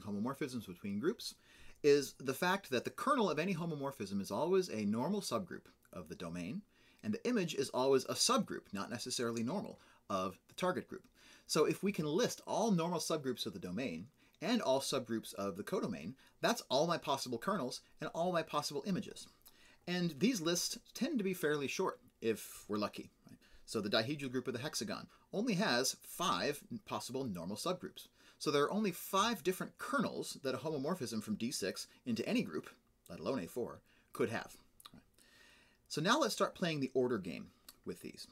homomorphisms between groups is the fact that the kernel of any homomorphism is always a normal subgroup of the domain, and the image is always a subgroup, not necessarily normal, of the target group. So if we can list all normal subgroups of the domain and all subgroups of the codomain, that's all my possible kernels and all my possible images. And these lists tend to be fairly short if we're lucky. Right? So the dihedral group of the hexagon only has five possible normal subgroups. So there are only five different kernels that a homomorphism from D6 into any group, let alone A4, could have. So now let's start playing the order game with these.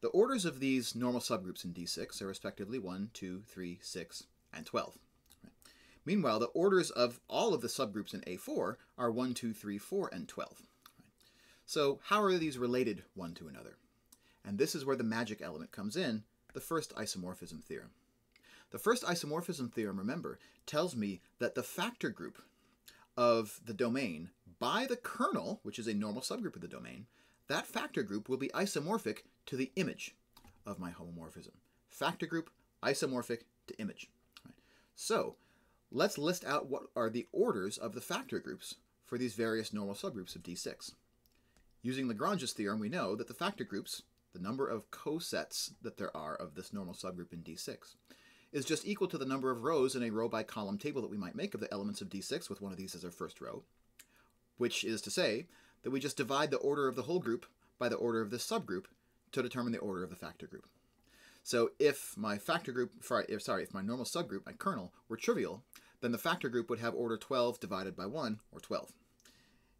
The orders of these normal subgroups in D6 are respectively 1, 2, 3, 6, and 12. Meanwhile, the orders of all of the subgroups in A4 are 1, 2, 3, 4, and 12. So how are these related one to another? And this is where the magic element comes in, the first isomorphism theorem. The first isomorphism theorem, remember, tells me that the factor group of the domain by the kernel, which is a normal subgroup of the domain, that factor group will be isomorphic to the image of my homomorphism. Factor group isomorphic to image. So let's list out what are the orders of the factor groups for these various normal subgroups of D6. Using Lagrange's theorem, we know that the factor groups, the number of cosets that there are of this normal subgroup in D6, is just equal to the number of rows in a row by column table that we might make of the elements of D6 with one of these as our first row, which is to say that we just divide the order of the whole group by the order of this subgroup to determine the order of the factor group. So if my factor group, sorry, if my normal subgroup, my kernel, were trivial, then the factor group would have order 12 divided by 1, or 12.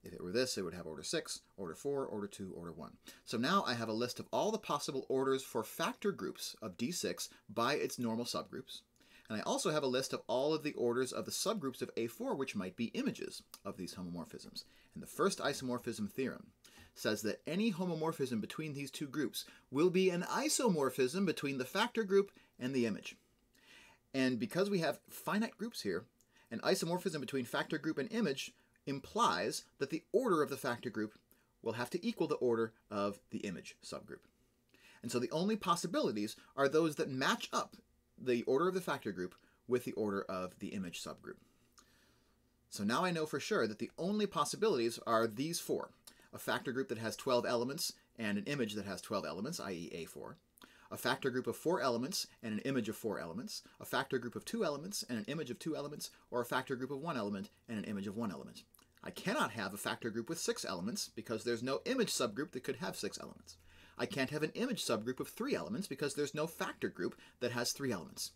If it were this, it would have order 6, order 4, order 2, order 1. So now I have a list of all the possible orders for factor groups of D6 by its normal subgroups. And I also have a list of all of the orders of the subgroups of A4 which might be images of these homomorphisms. And the first isomorphism theorem says that any homomorphism between these two groups will be an isomorphism between the factor group and the image. And because we have finite groups here, an isomorphism between factor group and image implies that the order of the factor group will have to equal the order of the image subgroup. And so the only possibilities are those that match up the order of the factor group with the order of the image subgroup. So now I know for sure that the only possibilities are these four. A factor group that has 12 elements and an image that has 12 elements, i.e. A4. A factor group of four elements and an image of four elements. A factor group of two elements and an image of two elements. Or a factor group of one element and an image of one element. I cannot have a factor group with six elements because there's no image subgroup that could have six elements. I can't have an image subgroup of three elements because there's no factor group that has three elements.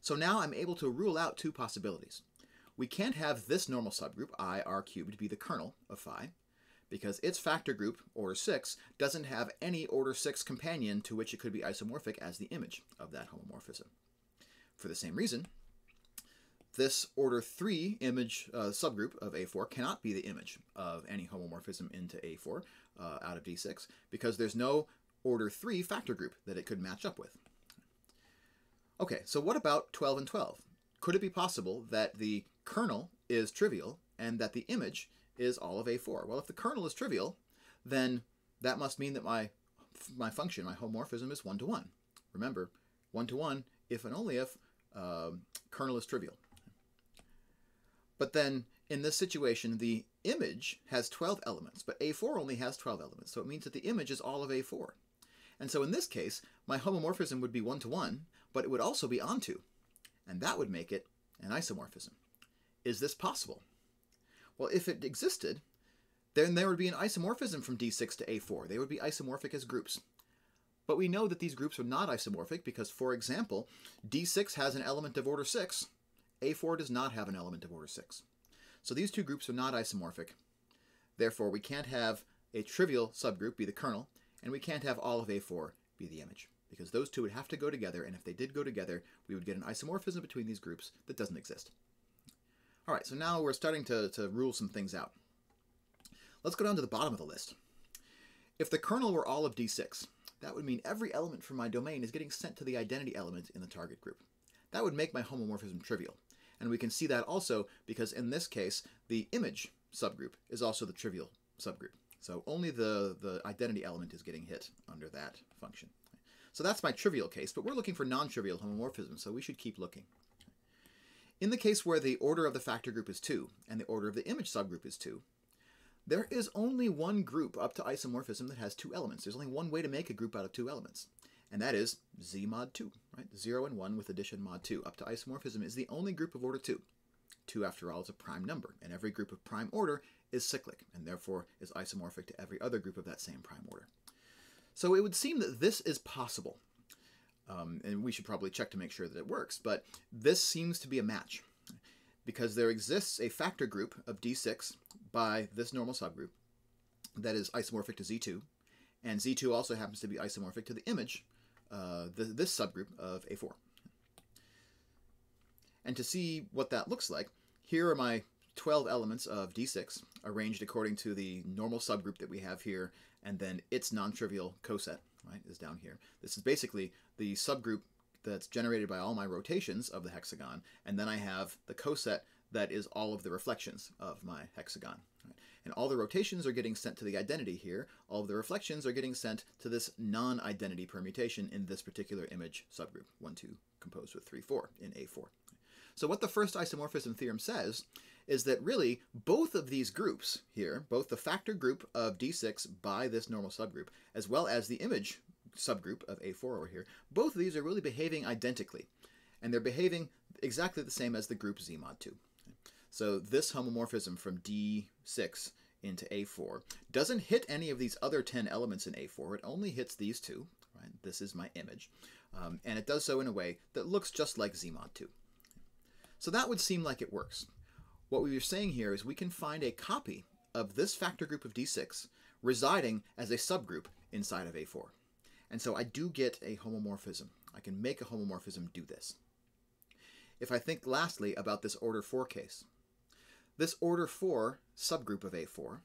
So now I'm able to rule out two possibilities. We can't have this normal subgroup, i r cubed, be the kernel of phi, because its factor group, order 6, doesn't have any order 6 companion to which it could be isomorphic as the image of that homomorphism. For the same reason, this order 3 image uh, subgroup of A4 cannot be the image of any homomorphism into A4 uh, out of D6 because there's no order 3 factor group that it could match up with. Okay, so what about 12 and 12? Could it be possible that the kernel is trivial and that the image is all of A4? Well, if the kernel is trivial, then that must mean that my, my function, my homomorphism is one-to-one. -one. Remember, one-to-one if and only if uh, kernel is trivial. But then in this situation, the image has 12 elements, but A4 only has 12 elements. So it means that the image is all of A4. And so in this case, my homomorphism would be one-to-one, -one, but it would also be onto. And that would make it an isomorphism. Is this possible? Well, if it existed, then there would be an isomorphism from D6 to A4. They would be isomorphic as groups. But we know that these groups are not isomorphic because, for example, D6 has an element of order 6, a4 does not have an element of order 6. So these two groups are not isomorphic. Therefore, we can't have a trivial subgroup be the kernel, and we can't have all of A4 be the image, because those two would have to go together, and if they did go together, we would get an isomorphism between these groups that doesn't exist. All right, so now we're starting to, to rule some things out. Let's go down to the bottom of the list. If the kernel were all of D6, that would mean every element from my domain is getting sent to the identity element in the target group. That would make my homomorphism trivial. And we can see that also because in this case, the image subgroup is also the trivial subgroup. So only the, the identity element is getting hit under that function. So that's my trivial case, but we're looking for non-trivial homomorphism, so we should keep looking. In the case where the order of the factor group is 2 and the order of the image subgroup is 2, there is only one group up to isomorphism that has two elements. There's only one way to make a group out of two elements, and that is z mod 2, right? 0 and 1 with addition mod 2 up to isomorphism is the only group of order 2. 2, after all, is a prime number, and every group of prime order is cyclic, and therefore is isomorphic to every other group of that same prime order. So it would seem that this is possible. Um, and we should probably check to make sure that it works, but this seems to be a match because there exists a factor group of D6 by this normal subgroup that is isomorphic to Z2, and Z2 also happens to be isomorphic to the image, uh, the, this subgroup of A4. And to see what that looks like, here are my 12 elements of D6 arranged according to the normal subgroup that we have here, and then its non-trivial coset, right, is down here. This is basically the subgroup that's generated by all my rotations of the hexagon, and then I have the coset that is all of the reflections of my hexagon. Right? And all the rotations are getting sent to the identity here. All of the reflections are getting sent to this non-identity permutation in this particular image subgroup, 1, 2, composed with 3, 4 in A4. So what the first isomorphism theorem says is that really both of these groups here, both the factor group of D6 by this normal subgroup, as well as the image subgroup of A4 over here, both of these are really behaving identically. And they're behaving exactly the same as the group Z mod 2. So this homomorphism from D6 into A4 doesn't hit any of these other 10 elements in A4. It only hits these two. Right? This is my image. Um, and it does so in a way that looks just like Z mod 2. So that would seem like it works. What we were saying here is we can find a copy of this factor group of D6 residing as a subgroup inside of A4. And so I do get a homomorphism. I can make a homomorphism do this. If I think lastly about this order 4 case, this order 4 subgroup of A4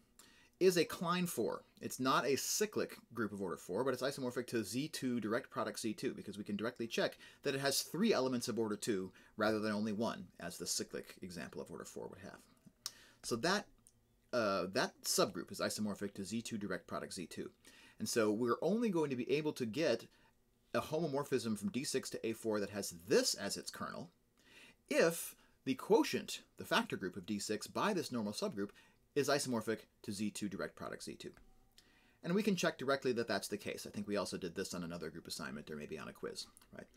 is a Klein 4. It's not a cyclic group of order 4, but it's isomorphic to Z2 direct product Z2 because we can directly check that it has three elements of order 2 rather than only one, as the cyclic example of order 4 would have. So that, uh, that subgroup is isomorphic to Z2 direct product Z2. And so we're only going to be able to get a homomorphism from D6 to A4 that has this as its kernel if the quotient, the factor group of D6 by this normal subgroup is isomorphic to Z2 direct product Z2. And we can check directly that that's the case. I think we also did this on another group assignment or maybe on a quiz, right?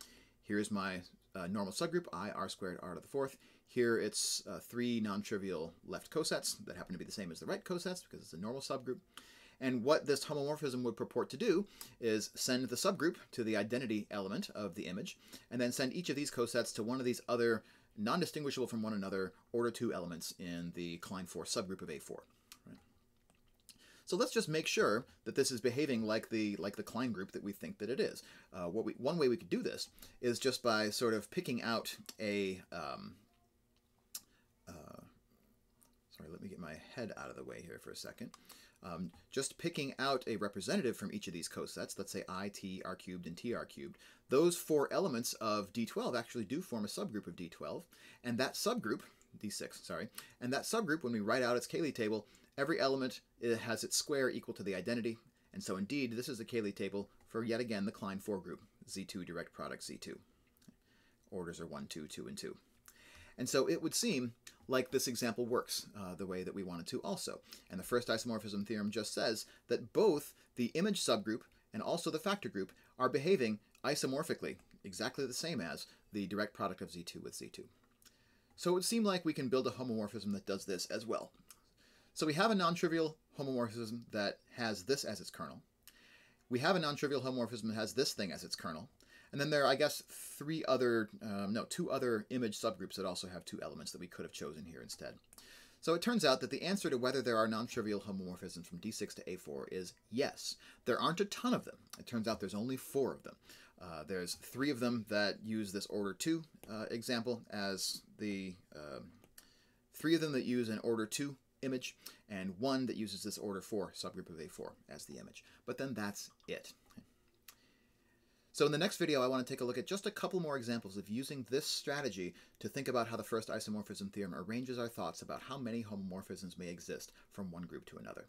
Here's my uh, normal subgroup, i r squared r to the fourth. Here it's uh, three non-trivial left cosets that happen to be the same as the right cosets because it's a normal subgroup. And what this homomorphism would purport to do is send the subgroup to the identity element of the image, and then send each of these cosets to one of these other non-distinguishable from one another order 2 elements in the Klein 4 subgroup of A4. Right? So let's just make sure that this is behaving like the like the Klein group that we think that it is. Uh, what we one way we could do this is just by sort of picking out a um, uh, sorry, let me get my head out of the way here for a second. Um, just picking out a representative from each of these cosets, let's say i, t, r cubed, and tr cubed, those four elements of D12 actually do form a subgroup of D12, and that subgroup, D6, sorry, and that subgroup, when we write out its Cayley table, every element it has its square equal to the identity, and so indeed, this is the Cayley table for yet again the Klein 4 group, Z2 direct product Z2. Orders are 1, 2, 2, and 2. And so it would seem like this example works uh, the way that we wanted to also. And the first isomorphism theorem just says that both the image subgroup and also the factor group are behaving isomorphically, exactly the same as the direct product of Z2 with Z2. So it would seem like we can build a homomorphism that does this as well. So we have a non-trivial homomorphism that has this as its kernel. We have a non-trivial homomorphism that has this thing as its kernel. And then there are, I guess, three other, um, no, two other image subgroups that also have two elements that we could have chosen here instead. So it turns out that the answer to whether there are non-trivial homomorphisms from D6 to A4 is yes. There aren't a ton of them. It turns out there's only four of them. Uh, there's three of them that use this order 2 uh, example as the, uh, three of them that use an order 2 image, and one that uses this order 4 subgroup of A4 as the image. But then that's it. So in the next video, I want to take a look at just a couple more examples of using this strategy to think about how the first isomorphism theorem arranges our thoughts about how many homomorphisms may exist from one group to another.